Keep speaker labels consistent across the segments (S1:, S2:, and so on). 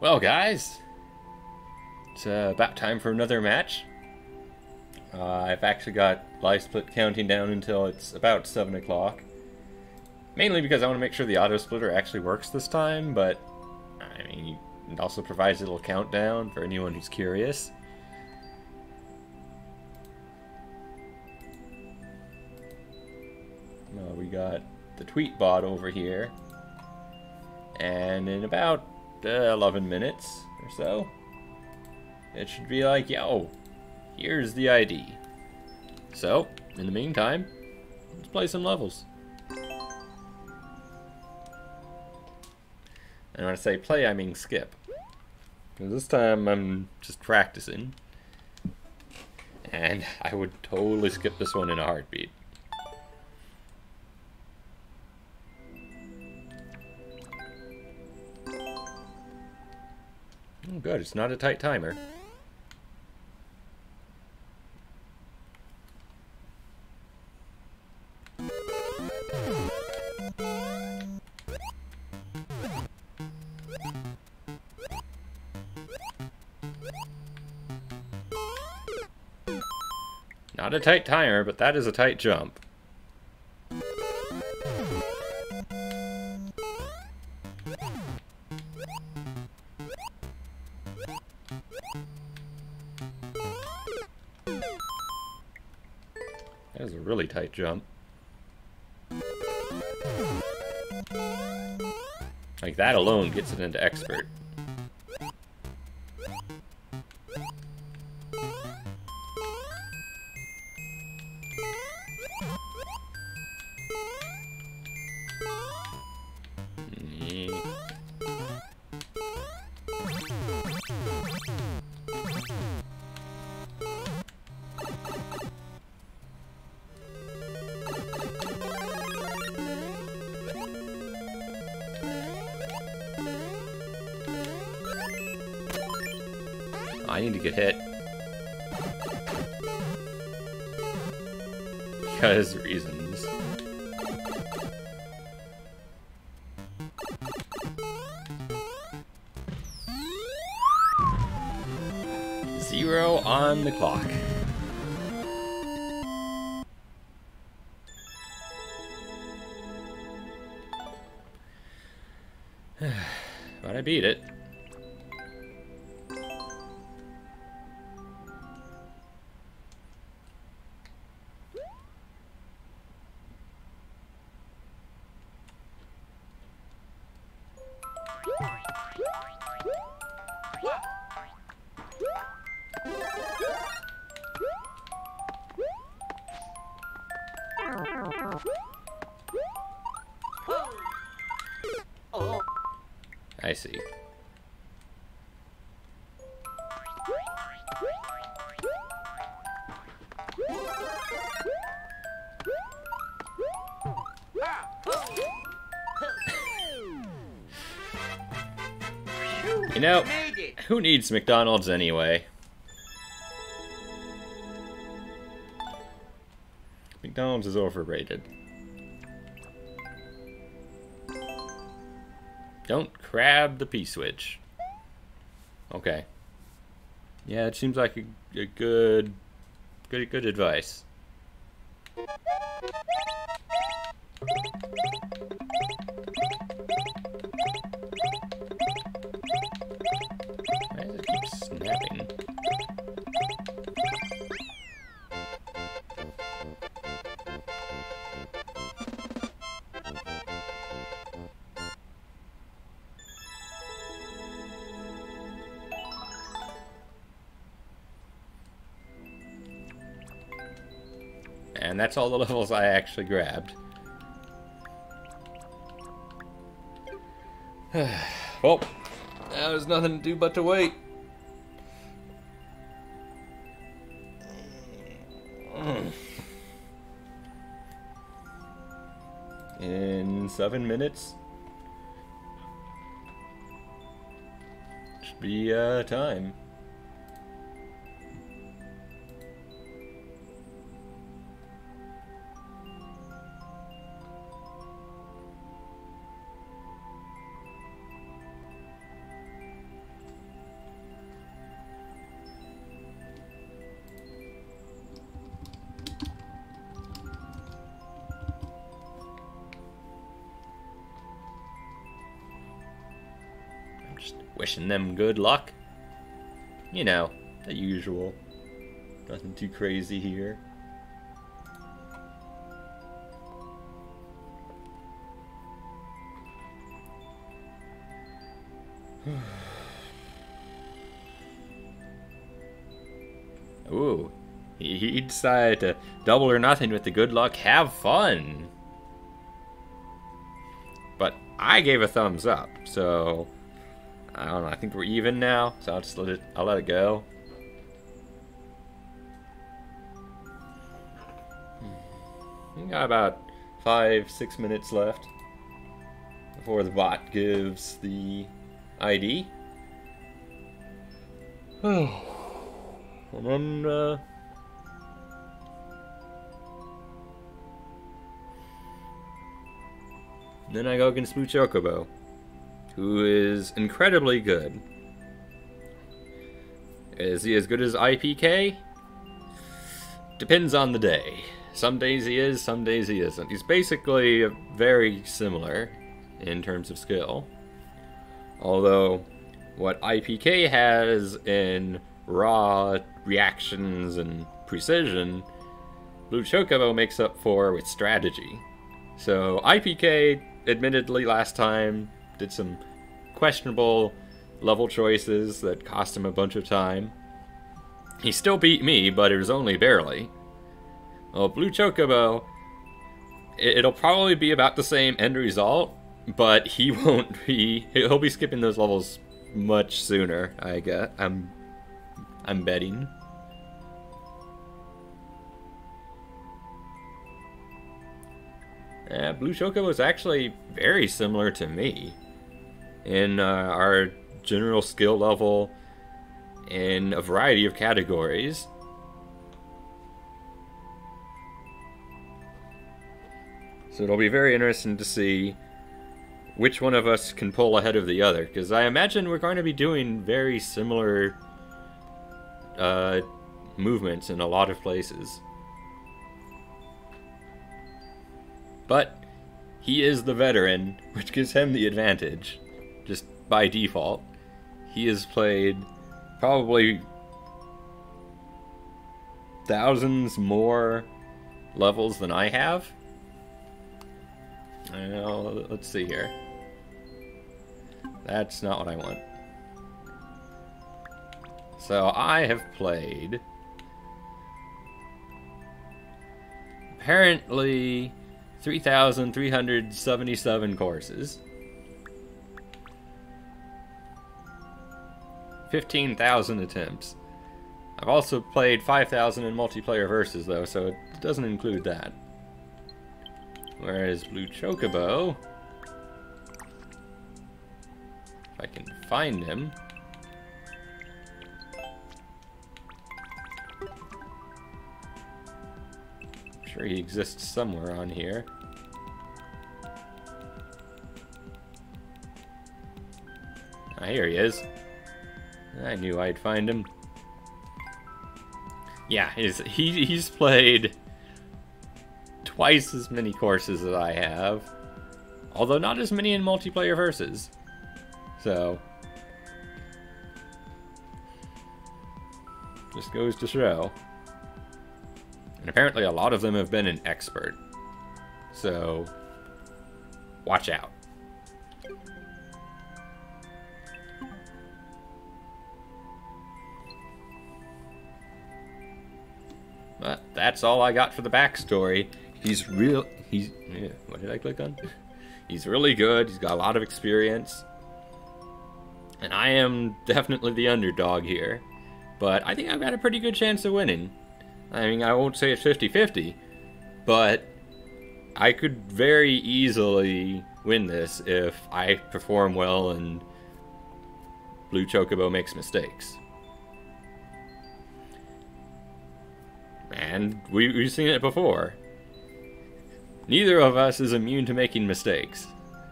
S1: Well, guys, it's uh, about time for another match. Uh, I've actually got LiveSplit counting down until it's about 7 o'clock. Mainly because I want to make sure the auto splitter actually works this time, but I mean, it also provides a little countdown for anyone who's curious. Uh, we got the tweet bot over here. And in about uh, 11 minutes or so, it should be like, yo, here's the ID. So, in the meantime, let's play some levels. And when I say play, I mean skip. This time I'm just practicing. And I would totally skip this one in a heartbeat. Oh, good. It's not a tight timer. Not a tight timer, but that is a tight jump. Jump. Like that alone gets it into expert. I need to get hit. Because reasons. Zero on the clock. but I beat it. Needs McDonald's anyway? McDonald's is overrated. Don't crab the P-switch. Okay. Yeah, it seems like a, a good, good, good advice. And that's all the levels I actually grabbed. well, there's nothing to do but to wait. In seven minutes. Should be uh, time. Them good luck. You know, the usual. Nothing too crazy here. Ooh, he, he decided to double or nothing with the good luck. Have fun. But I gave a thumbs up, so I don't know. I think we're even now, so I'll just let it. I'll let it go. We got about five, six minutes left before the bot gives the ID. Oh. And then, uh, then I go against Blue Chocobo, who is incredibly good. Is he as good as IPK? Depends on the day. Some days he is, some days he isn't. He's basically very similar in terms of skill. Although, what IPK has in raw reactions and precision, Blue Chocobo makes up for with strategy. So IPK, admittedly, last time did some questionable level choices that cost him a bunch of time. He still beat me, but it was only barely. Well, Blue Chocobo, it'll probably be about the same end result, but he won't be. He'll be skipping those levels much sooner. I guess. I'm. I'm betting. Yeah, Blue Chocobo is actually very similar to me in uh, our general skill level in a variety of categories. So it'll be very interesting to see which one of us can pull ahead of the other, because I imagine we're going to be doing very similar uh, movements in a lot of places. But he is the veteran, which gives him the advantage, by default. He has played probably thousands more levels than I have. Know, let's see here. That's not what I want. So I have played apparently 3,377 courses. 15,000 attempts. I've also played 5,000 in multiplayer versus though, so it doesn't include that. Whereas Blue Chocobo, if I can find him, I'm sure he exists somewhere on here. Ah, here he is. I knew I'd find him. Yeah, he's, he, he's played twice as many courses as I have. Although not as many in multiplayer versus. So. Just goes to show. And apparently a lot of them have been an expert. So, watch out. That's all I got for the backstory. He's real. He's. Yeah, what did I click on? He's really good. He's got a lot of experience. And I am definitely the underdog here. But I think I've got a pretty good chance of winning. I mean, I won't say it's 50 50, but I could very easily win this if I perform well and Blue Chocobo makes mistakes. And we, we've seen it before. Neither of us is immune to making mistakes.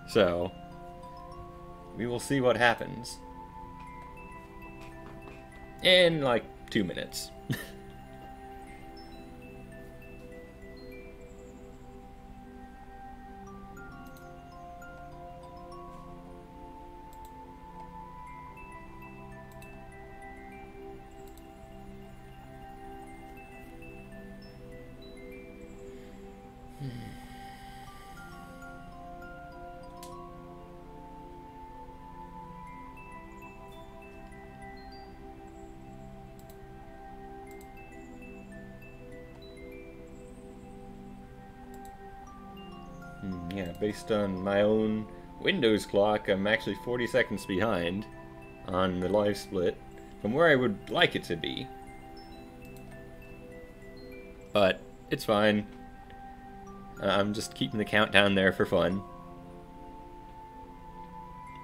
S1: So, we will see what happens. In like two minutes. Based on my own Windows clock, I'm actually 40 seconds behind on the LiveSplit from where I would like it to be. But it's fine. Uh, I'm just keeping the countdown there for fun.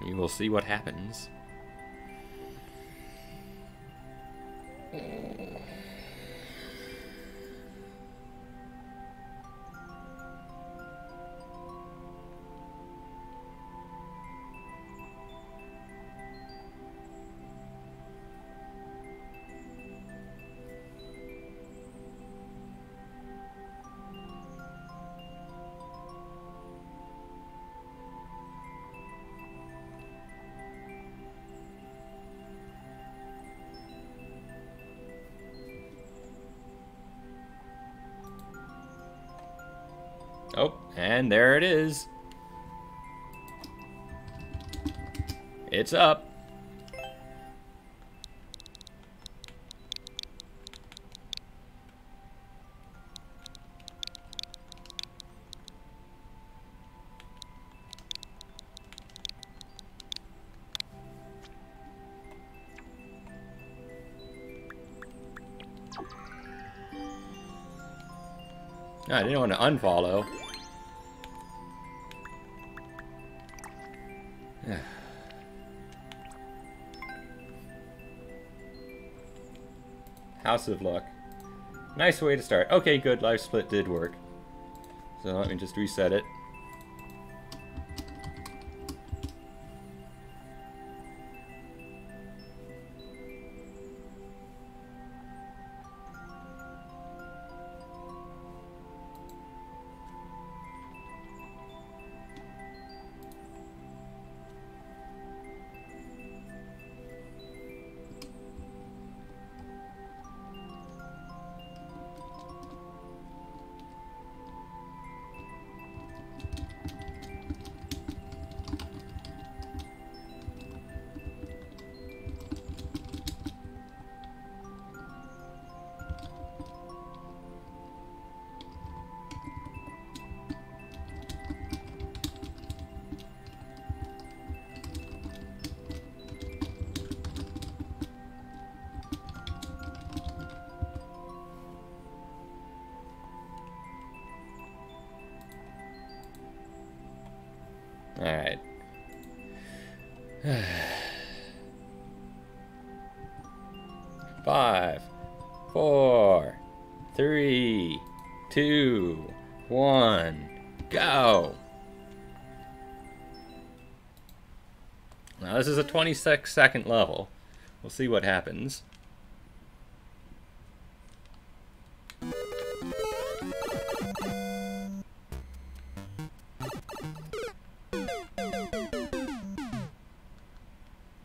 S1: You will see what happens. And there it is. It's up. Ah, I didn't want to unfollow. House of Luck. Nice way to start. Okay, good. LiveSplit did work. So let me just reset it. 26 second level. We'll see what happens.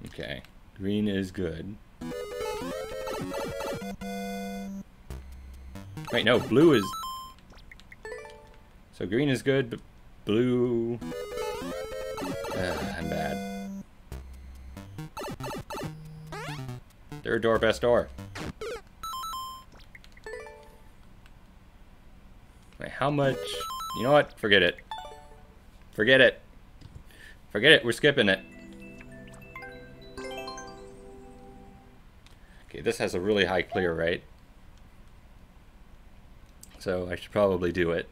S1: Okay, green is good. Wait, no, blue is... So green is good, but blue... Door, best door. Wait, how much... You know what? Forget it. Forget it. Forget it, we're skipping it. Okay, this has a really high clear rate. So I should probably do it.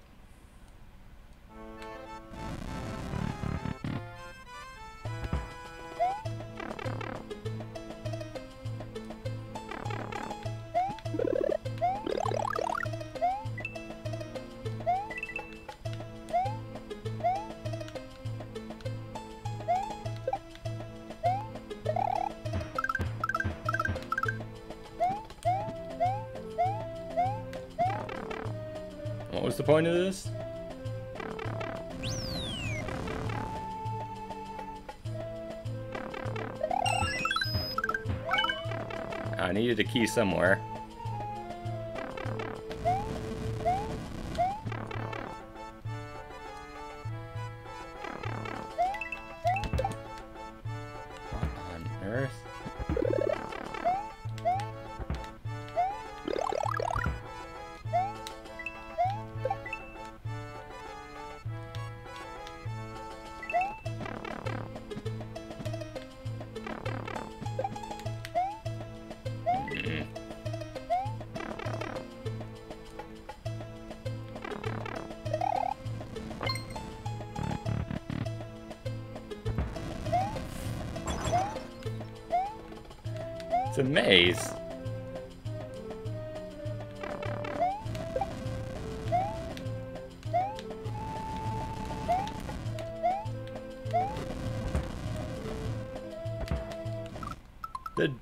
S1: What was the point of this? I needed a key somewhere.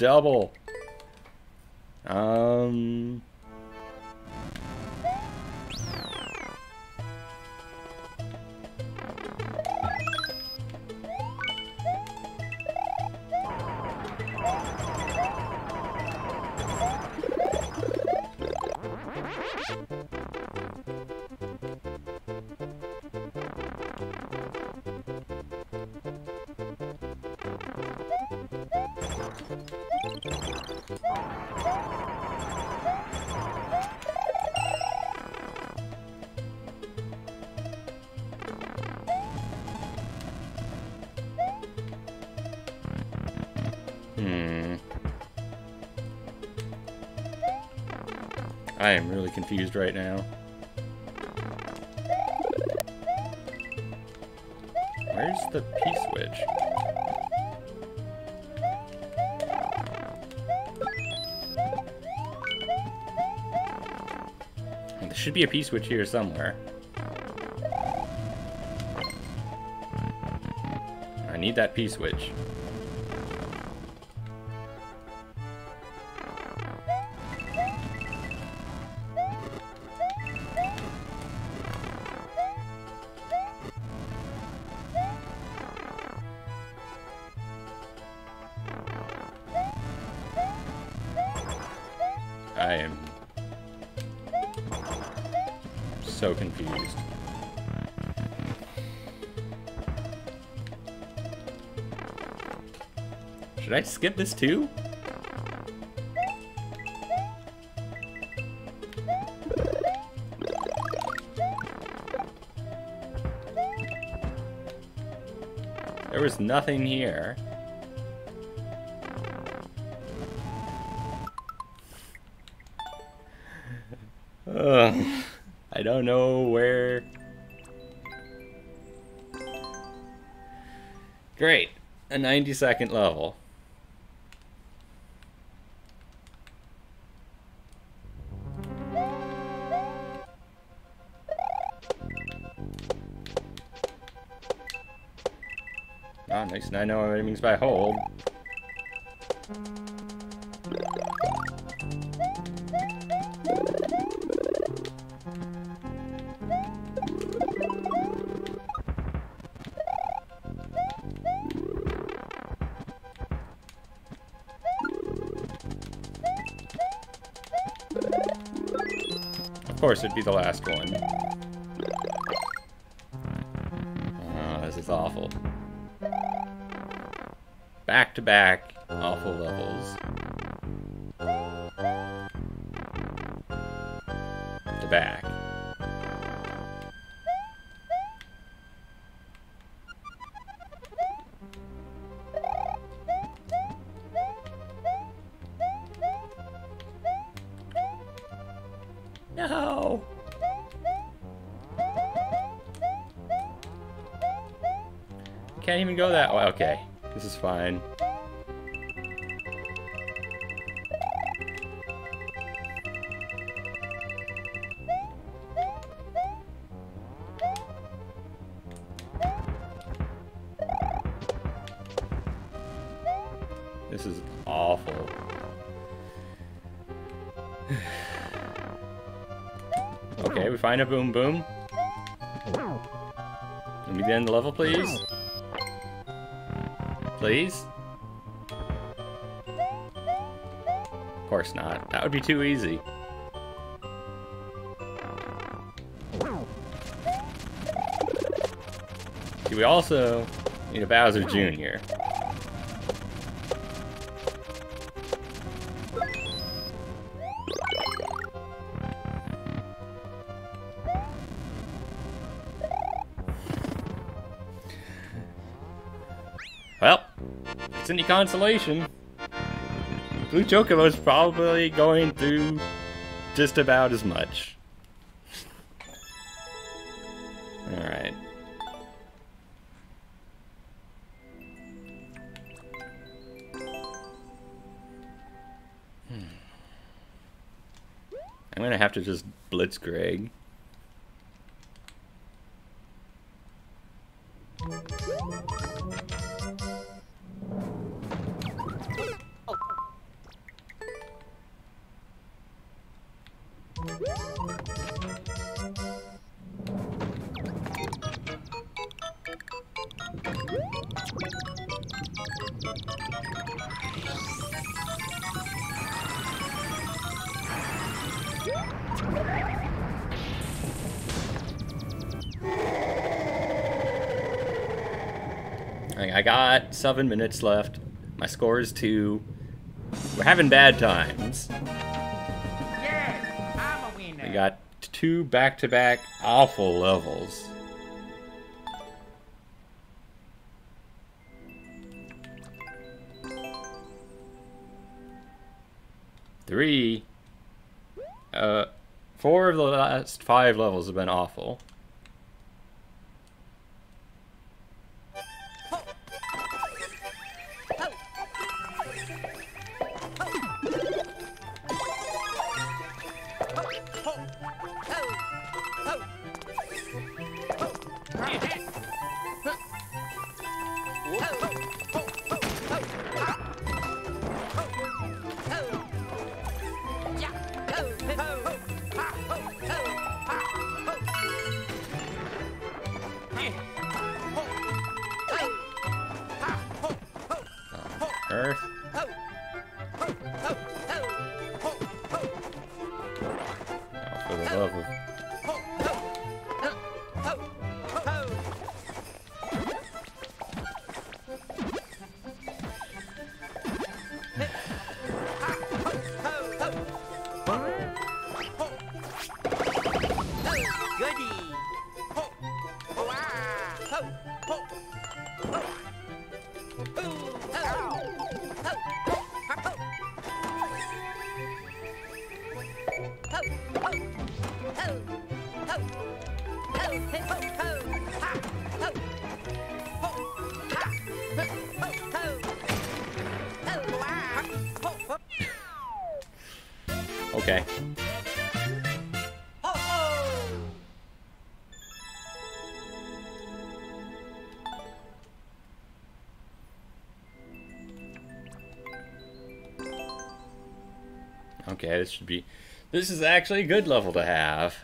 S1: Double. Confused right now. Where's the P-switch? There should be a P-switch here somewhere. I need that P-switch. Skip this too? There was nothing here. Ugh. I don't know where. Great. A 90 second level. Now I know what it means by hold. Of course, it'd be the last one. Back to back, awful levels. To back. No! Can't even go that way. Okay, this is fine. Okay, we find a boom boom. Let me the end the level, please. Please? Of course not. That would be too easy. See, we also need a Bowser Jr. any consolation, Blue Chocobo's probably going through just about as much. Alright. Hmm. I'm gonna have to just blitz Greg. I got seven minutes left. My score is two. We're having bad times.
S2: I'm a.
S1: We got two back-to-back awful levels. Three. Uh, four of the last five levels have been awful. Okay, this should be... This is actually a good level to have.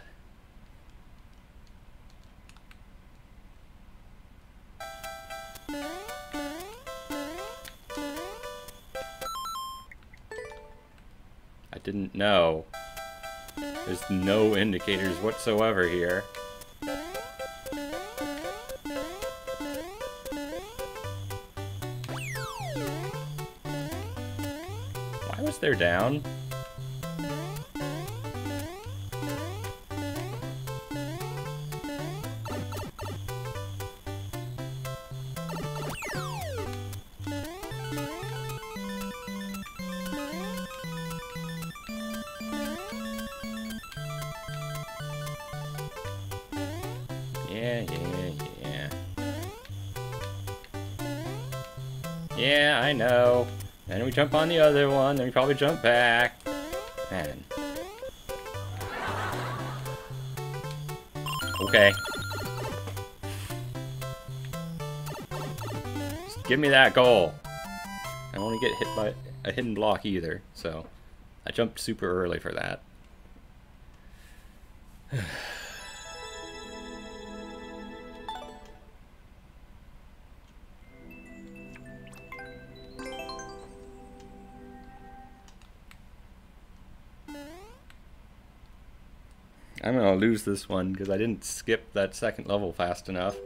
S1: I didn't know. There's no indicators whatsoever here. Why was there down? We jump on the other one, then we probably jump back. Man. Okay. Just give me that goal. I don't want to get hit by a hidden block either, so I jumped super early for that. Lose this one because I didn't skip that second level fast enough.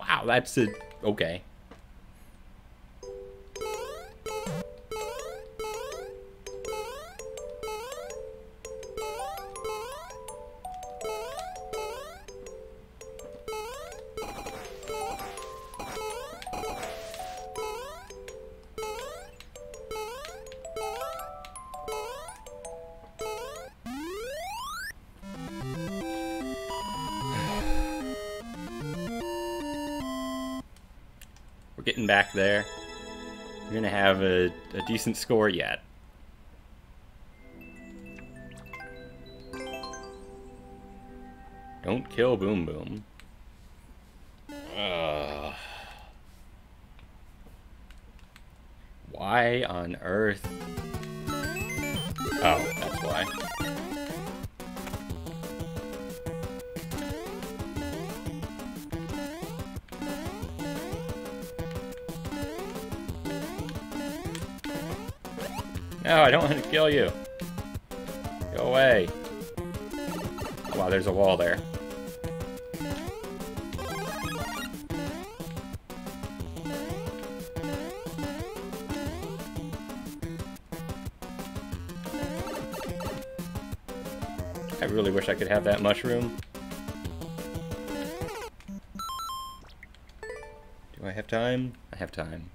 S1: Wow, that's it. Okay. Getting back there. You're gonna have a, a decent score yet. Don't kill Boom Boom. Why on earth? Kill you. Go away. Oh, wow, there's a wall there. I really wish I could have that mushroom. Do I have time? I have time.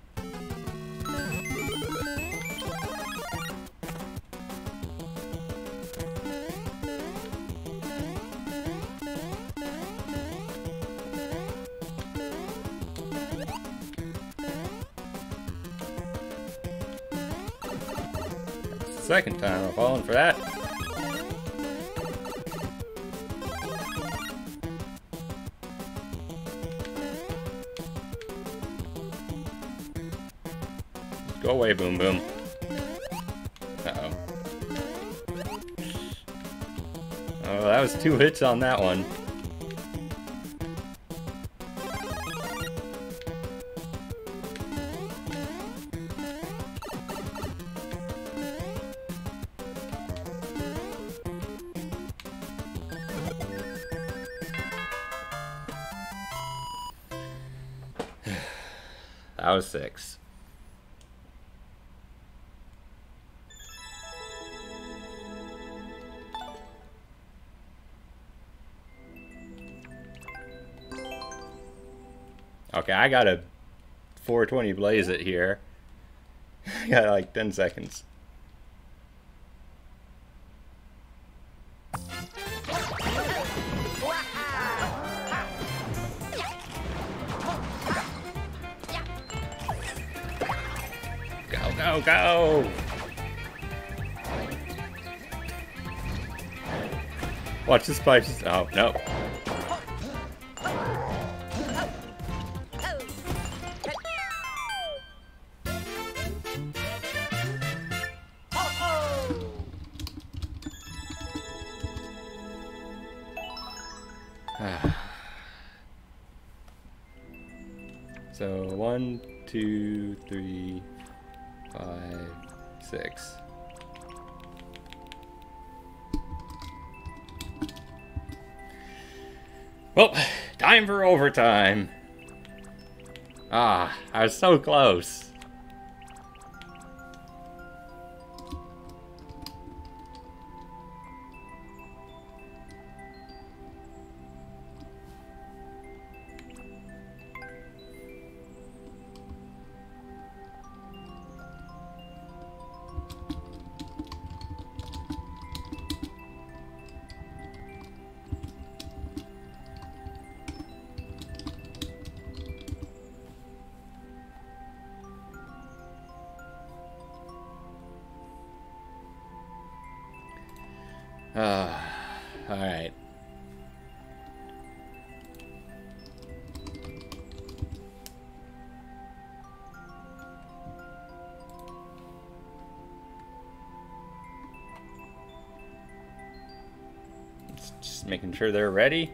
S1: Second time I've fallen for that. Go away, Boom Boom. Uh-oh. Oh, that was two hits on that one. That was six. Okay, I got a 420 blaze it here. I got like 10 seconds. Watch this place. Oh, no. so, one, two, three, time for overtime. Ah, I was so close. Just making sure they're ready.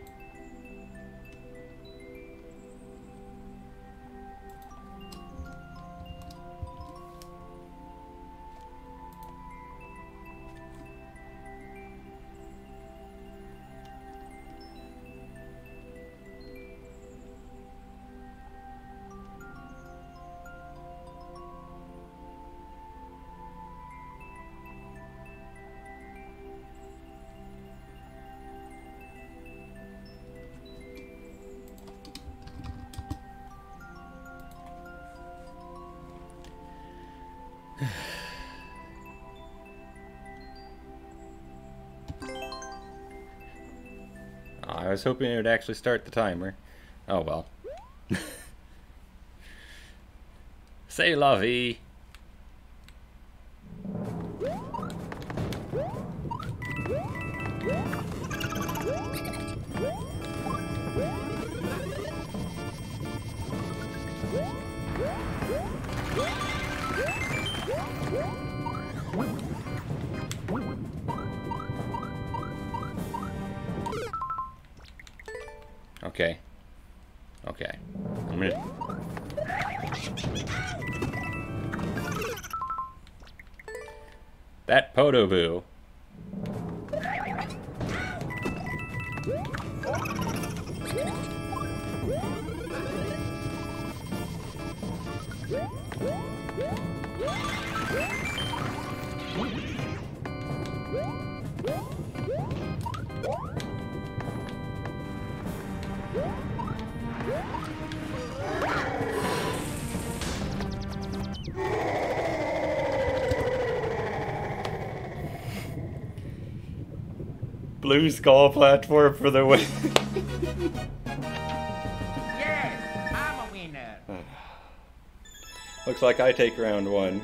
S1: hoping it would actually start the timer. Oh well. Say la vie. That Podoboo. Blue skull platform for the win.
S2: Yes, I'm a winner.
S1: Looks like I take round one.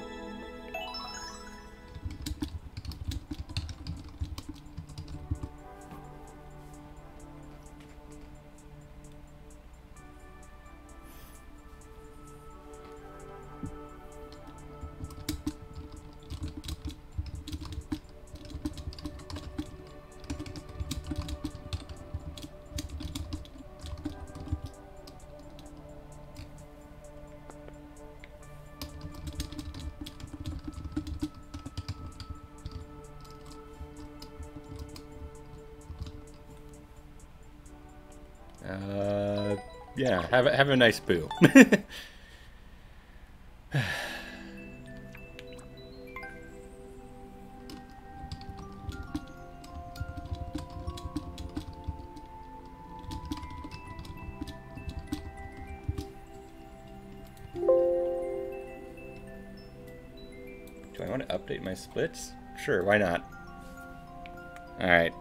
S1: Have a, have a nice boo. Do I want to update my splits? Sure, why not? Alright.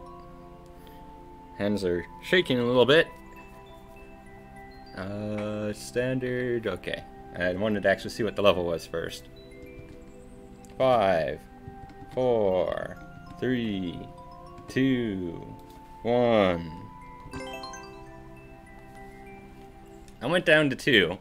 S1: Hands are shaking a little bit. Standard, okay. I wanted to actually see what the level was first. Five, four, three, two, one. I went down to two.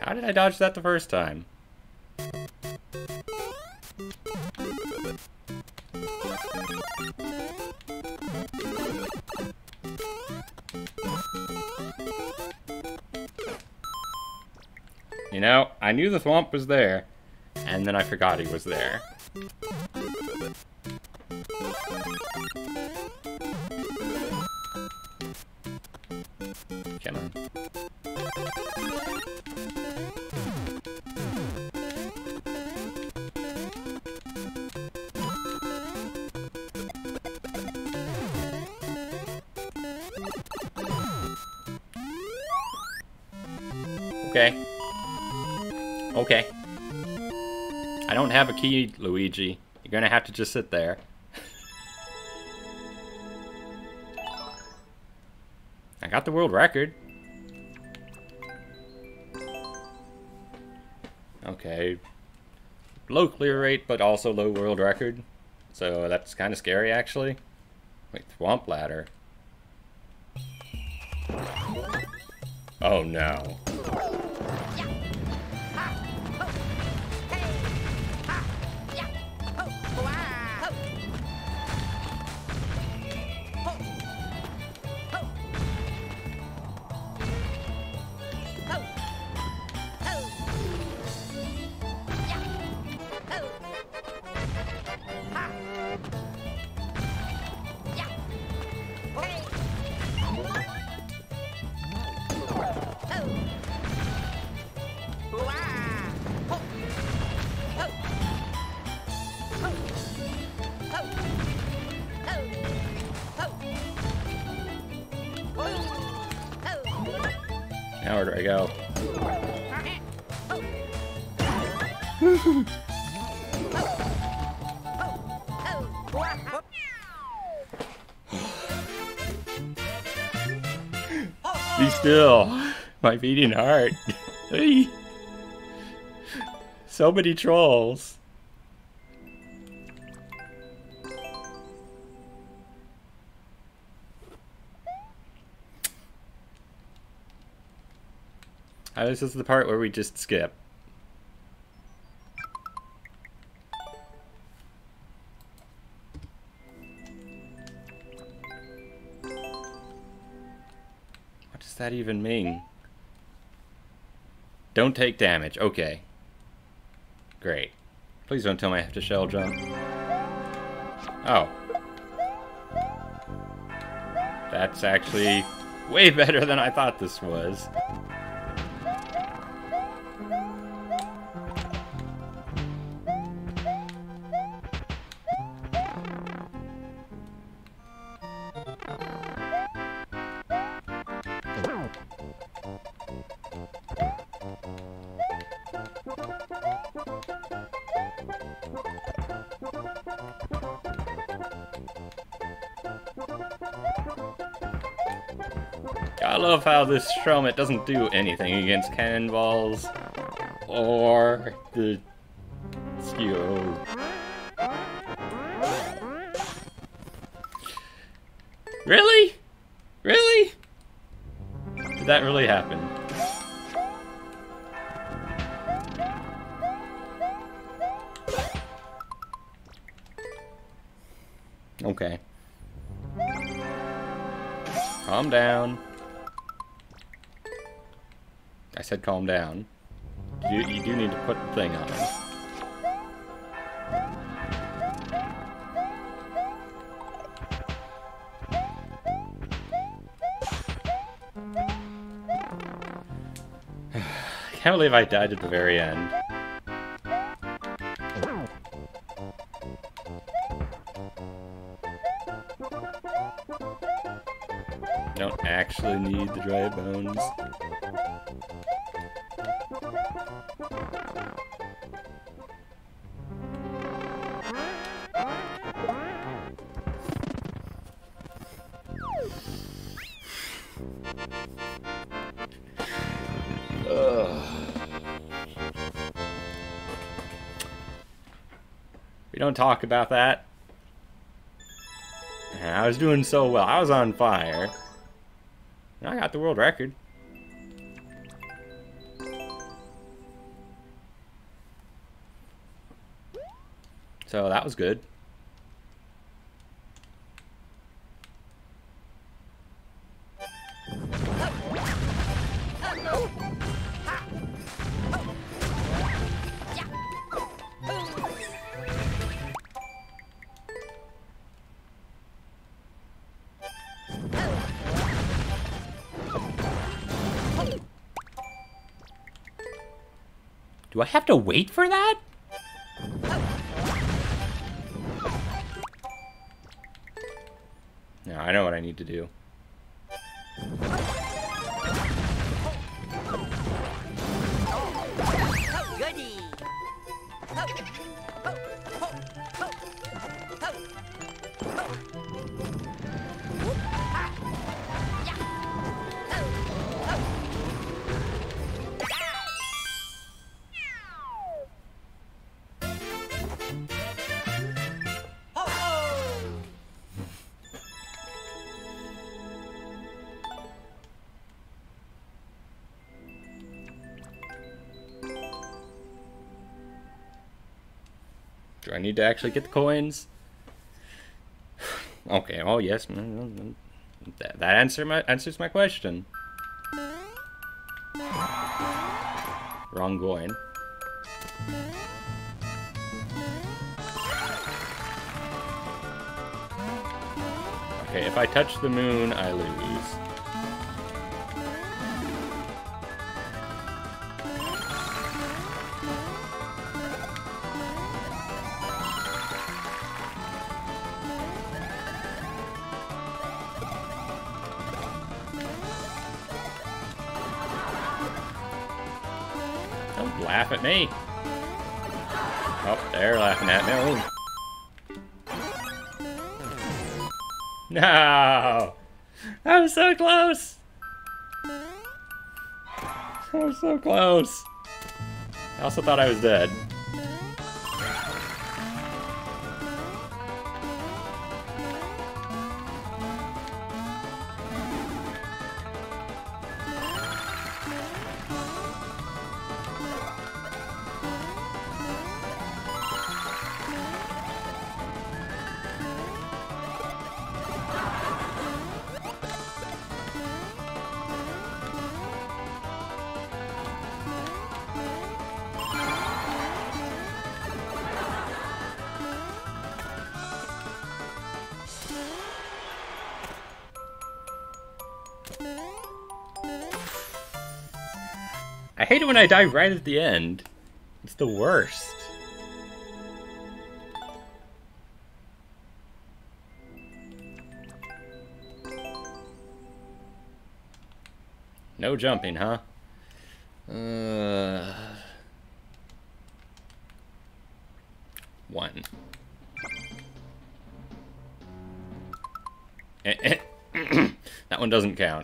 S1: How did I dodge that the first time? You know, I knew the Thwomp was there, and then I forgot he was there. Key, Luigi. You're gonna have to just sit there. I got the world record. Okay. Low clear rate, but also low world record. So that's kind of scary, actually. Wait, Swamp Ladder. Oh no. Be still. My beating heart. So many trolls. Uh, this is the part where we just skip. That even mean? Don't take damage. Okay. Great. Please don't tell me I have to shell jump. Oh. That's actually way better than I thought this was. This Shromit doesn't do anything against cannonballs or the skew. Really? Really? Did that really happen? Okay. Calm down. Said calm down. You, you do need to put the thing on. I can't believe I died at the very end. Don't actually need the dry bones. Don't talk about that. I was doing so well. I was on fire. And I got the world record. So that was good. Have to wait for that? No, I know what I need to do. Need to actually get the coins? okay, oh yes. Mm, mm, mm. That, that answer my, answers my question. Wrong coin. Okay, if I touch the moon, I lose. Me. Oh, they're laughing at me. Oh. No! I was so close! I was so close. I also thought I was dead. When I die right at the end. It's the worst. No jumping, huh? Uh, one. Eh, eh. that one doesn't count.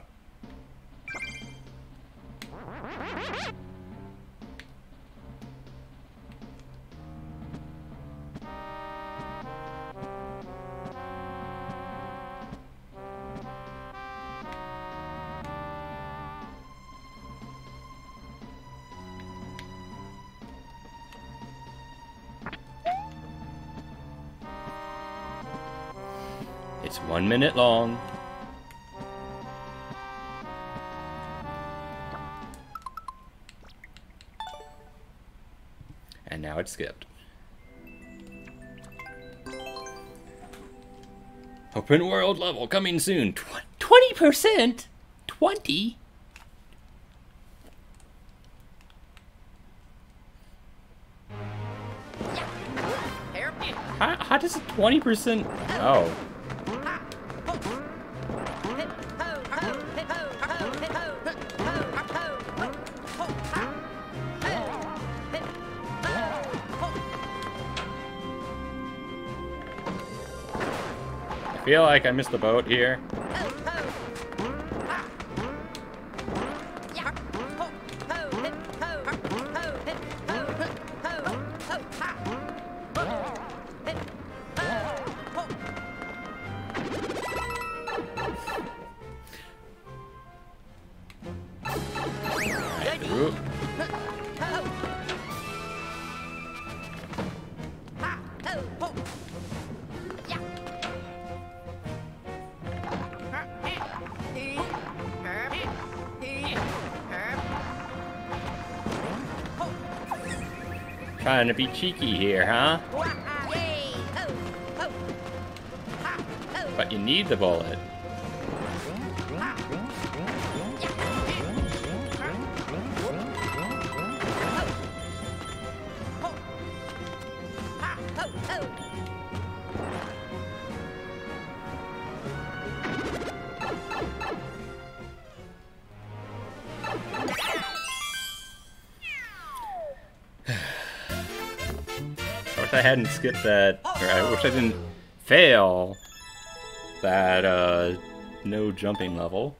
S1: One minute long. And now it's skipped. Open world level coming soon. Twenty percent. Twenty. How, how does a twenty percent? Oh. Feel like I missed the boat here. Trying to be cheeky here, huh? But you need the bullet. I hadn't skipped that, or I wish I didn't fail that uh, no jumping level.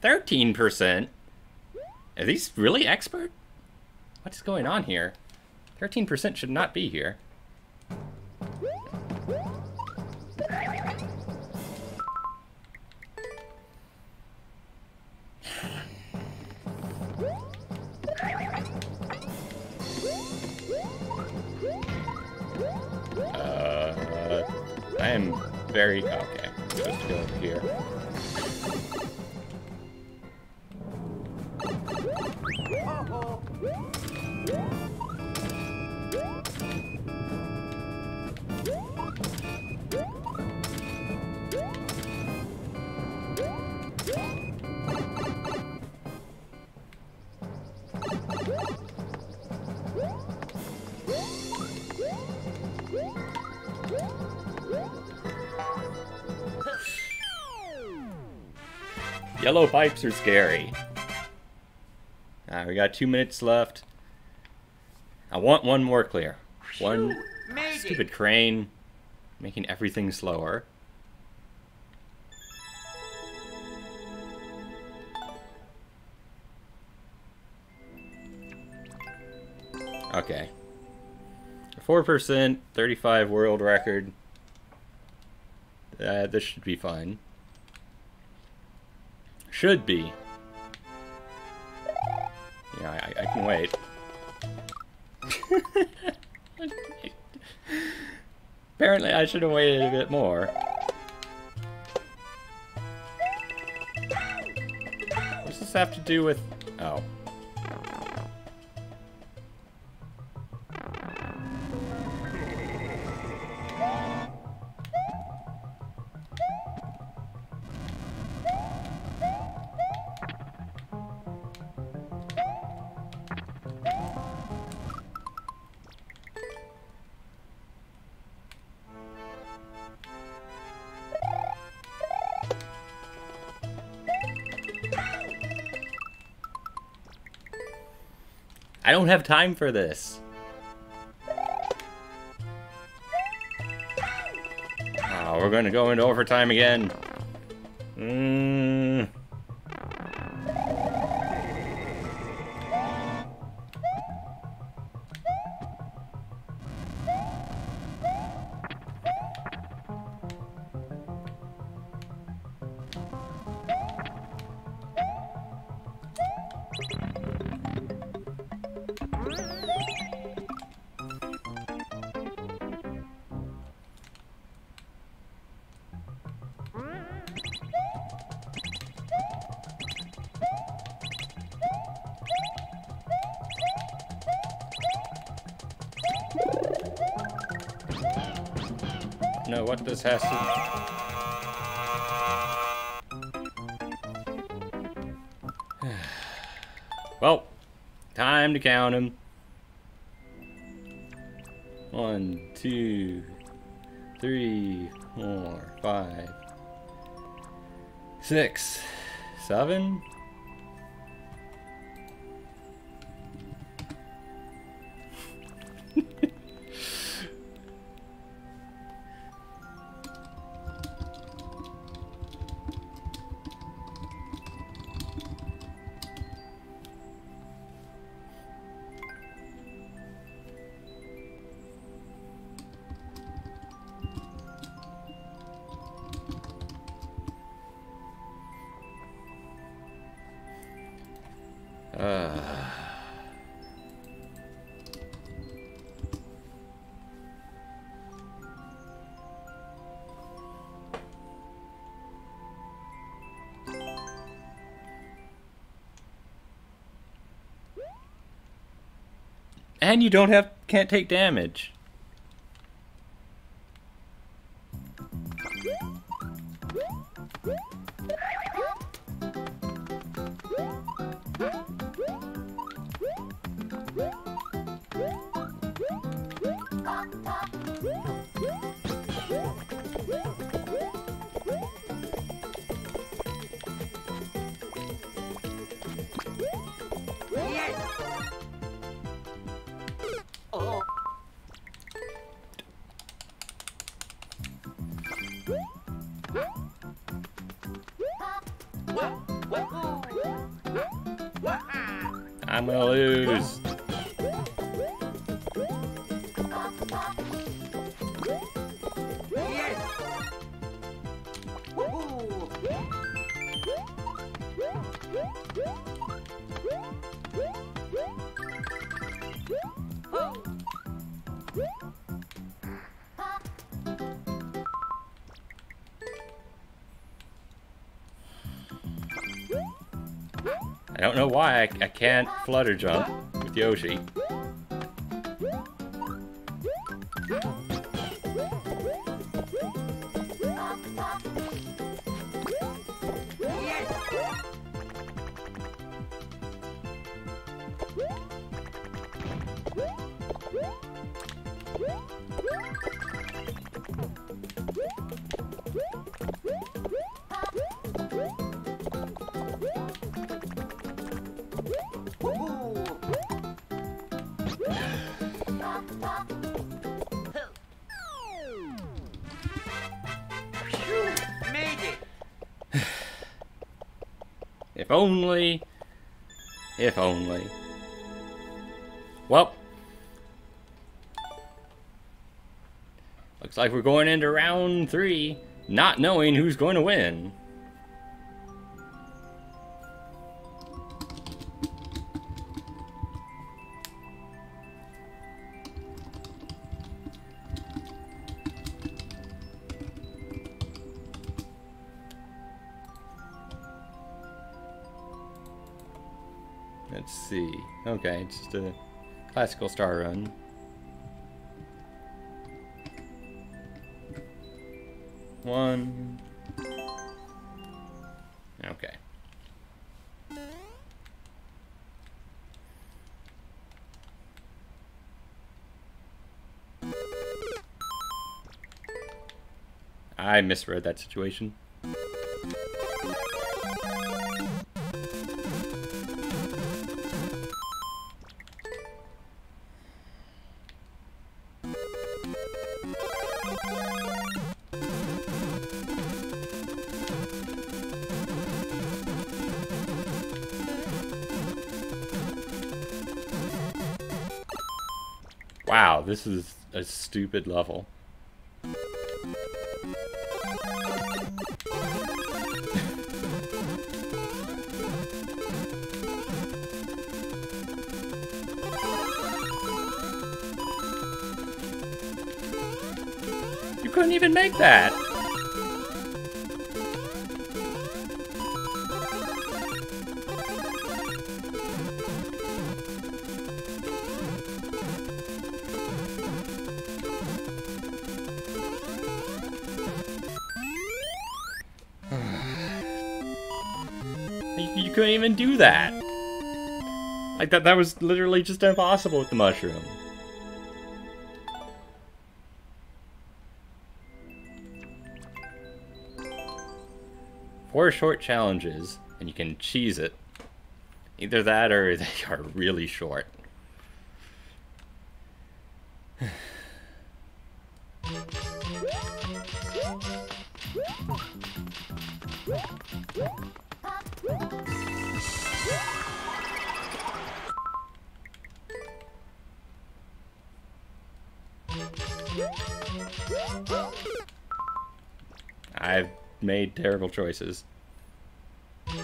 S1: Thirteen percent. Are these really expert? What is going on here? Thirteen percent should not be here. Very okay. Yellow pipes are scary. Alright, we got two minutes left. I want one more clear. One
S2: made
S1: stupid
S2: it.
S1: crane making everything slower. Okay. 4%, 35 world record. Uh, this should be fine. Should be. Yeah, I, I can wait. Apparently, I should have waited a bit more. What does this have to do with... Oh. Don't have time for this. Oh, we're going to go into overtime again. Mm. Count them. One, two, three, four, five, six, seven. And you don't have can't take damage. I, I can't flutter jump with Yoshi. Only. If only. Well. Looks like we're going into round three, not knowing who's going to win. It's just a classical star run. One. Okay. I misread that situation. This is a stupid level. you couldn't even make that! You, you couldn't even do that. Like that that was literally just impossible with the mushroom. Four short challenges, and you can cheese it. Either that or they are really short. I've made terrible choices.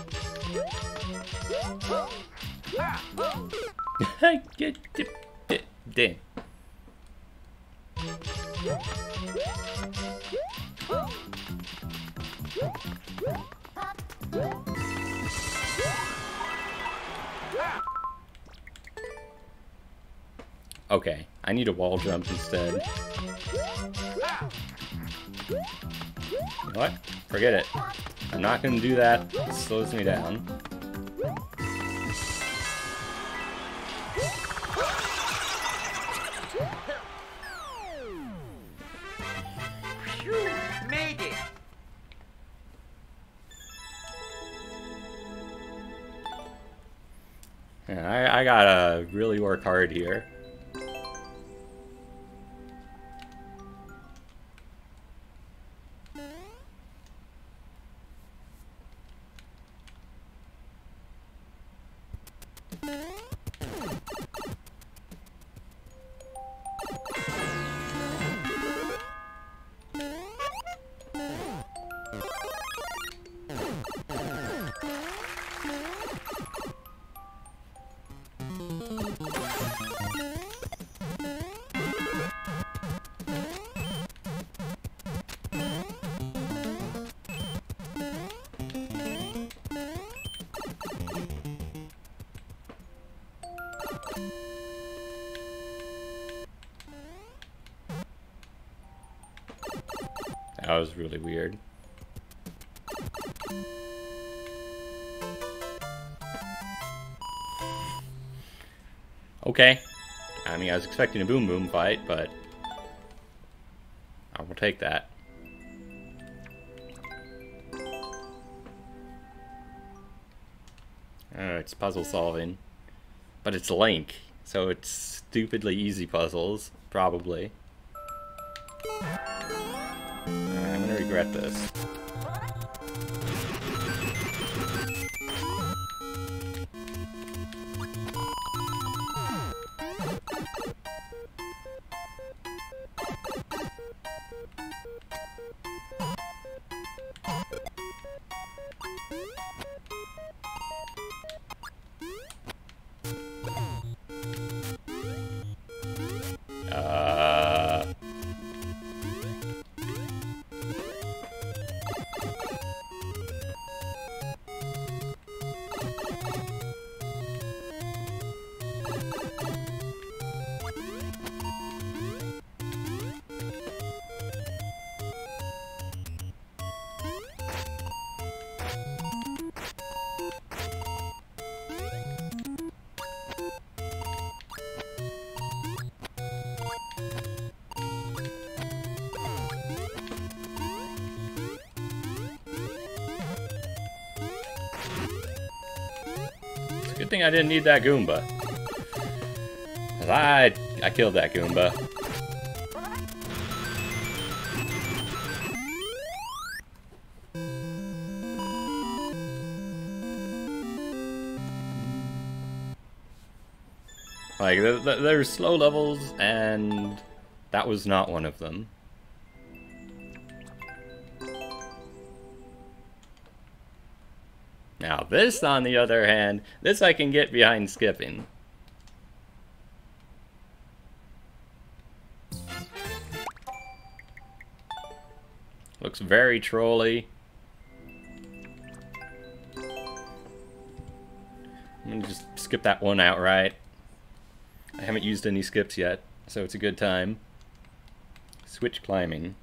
S1: Damn. Okay, I need a wall jump instead. What? Forget it. I'm not gonna do that. It slows me down.
S2: Made it.
S1: Yeah, I, I gotta really work hard here. That was really weird. Okay. I mean, I was expecting a Boom Boom fight, but... I will take that. Oh, it's puzzle solving. But it's Link, so it's stupidly easy puzzles, probably. Regret this. I didn't need that Goomba. I, I killed that Goomba. Like, th th there's slow levels, and that was not one of them. Now this, on the other hand, this I can get behind skipping. Looks very trolly. I'm gonna just skip that one outright. I haven't used any skips yet, so it's a good time. Switch climbing.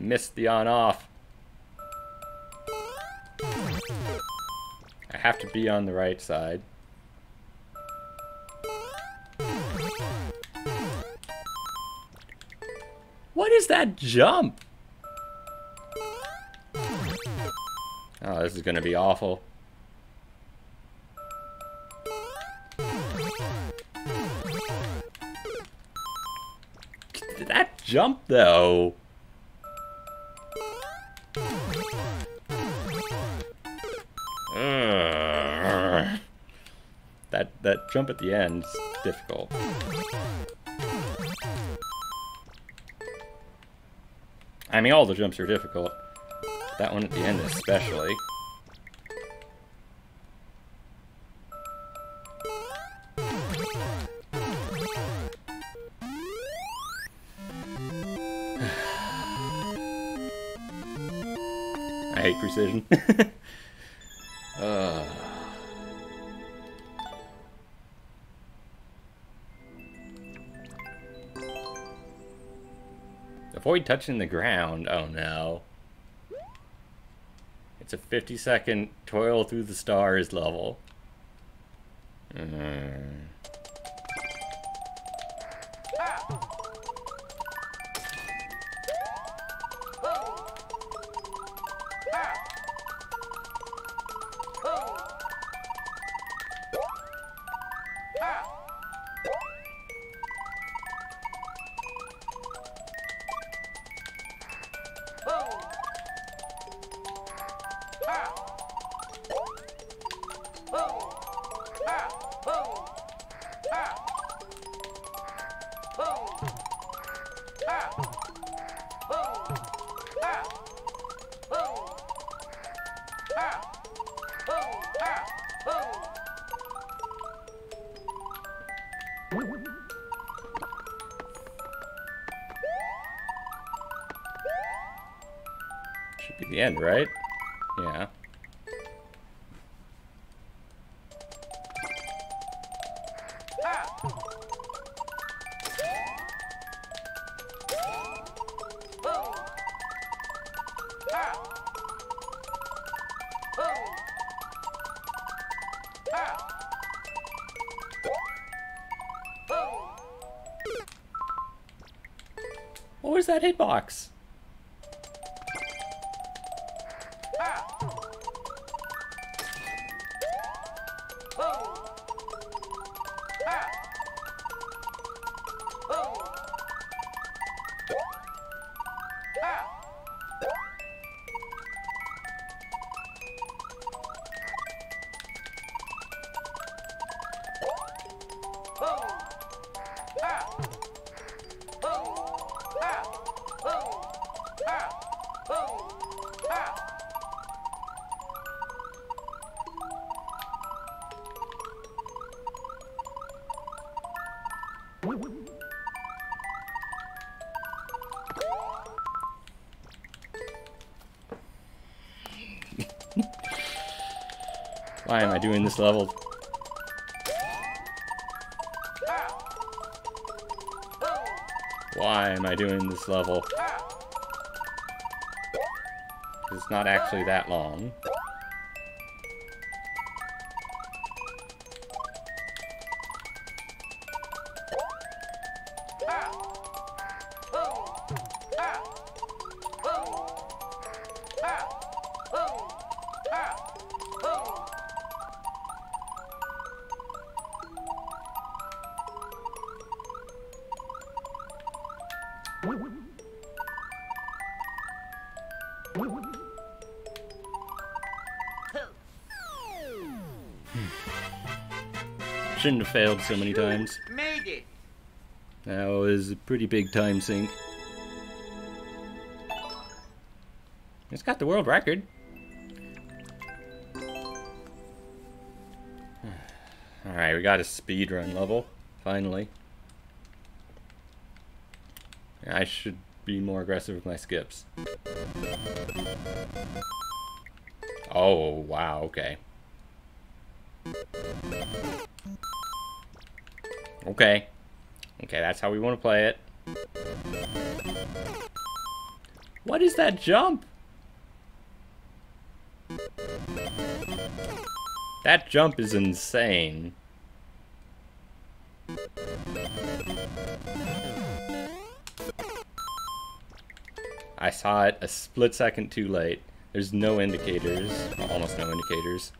S1: Missed the on-off. I have to be on the right side. What is that jump? Oh, this is gonna be awful. That jump, though. That jump at the end is difficult. I mean, all the jumps are difficult. That one at the end especially. I hate precision. Touching the ground. Oh no. It's a 50 second toil through the stars level. Mm. The end, right? Yeah. What was that hitbox? Why am I doing this level? Why am I doing this level? It's not actually that long. Failed so many times.
S2: Made it.
S1: That was a pretty big time sink. It's got the world record. Alright, we got a speed run level, finally. I should be more aggressive with my skips. Oh, wow, okay. Okay. Okay, that's how we want to play it. What is that jump? That jump is insane. I saw it a split second too late. There's no indicators, almost no indicators.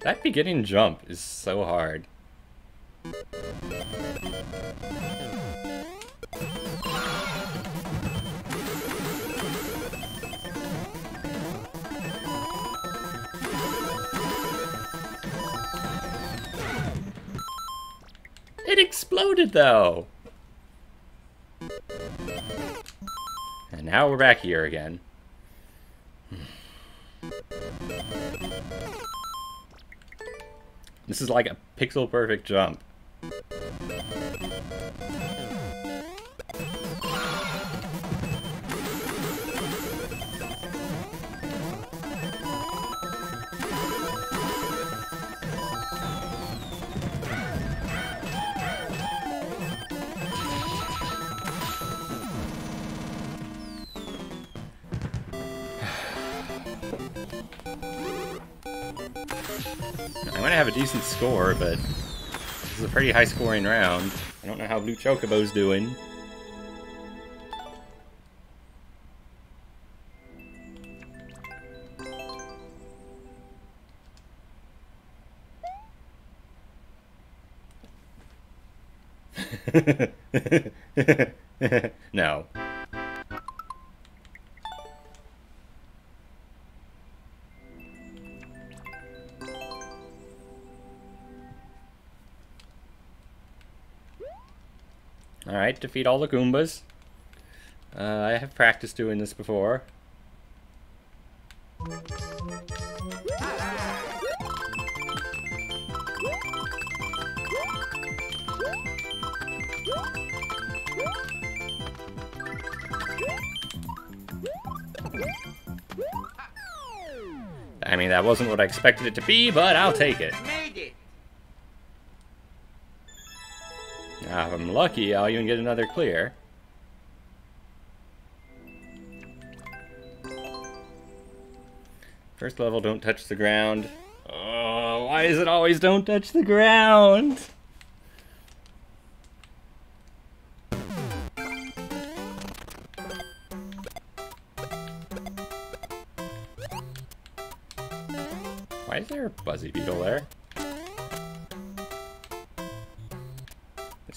S1: That beginning jump is so hard. It exploded though! And now we're back here again. This is like a pixel perfect jump. Score, but this is a pretty high scoring round. I don't know how Blue Chocobo's doing. no. Alright, defeat all the Goombas. Uh, I have practiced doing this before. I mean, that wasn't what I expected it to be, but I'll take it. I'm lucky, I'll even get another clear. First level, don't touch the ground. Oh, why is it always don't touch the ground? Why is there a Buzzy Beetle there?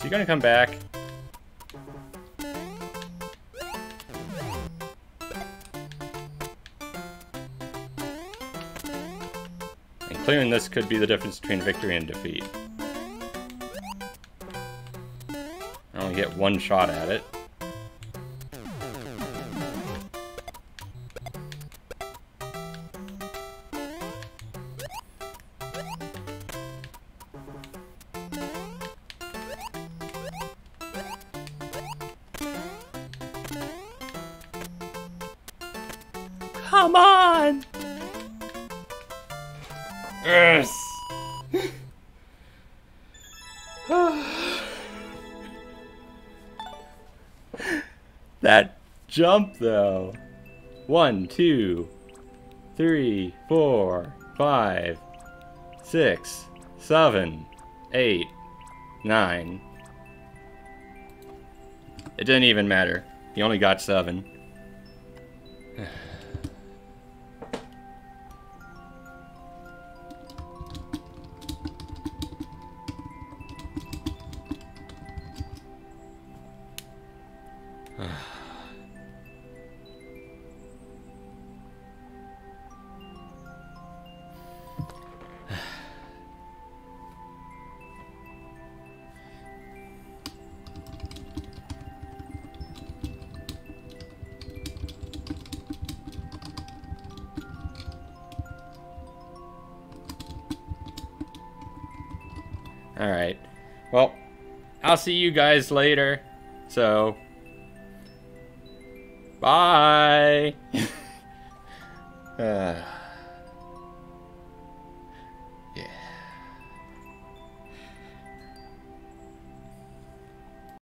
S1: He gonna come back? And clearing this could be the difference between victory and defeat. I only get one shot at it. Jump though. One, two, three, four, five, six, seven, eight, nine. It didn't even matter. He only got seven. See you guys later. So, bye.